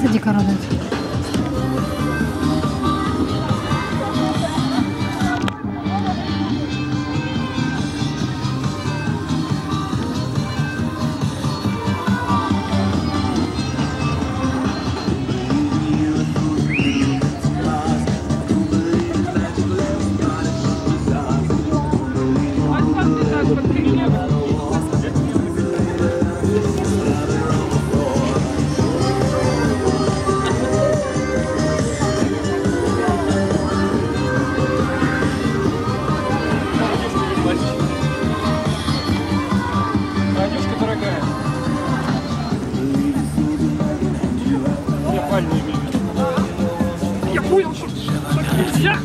Это дикородец. Viens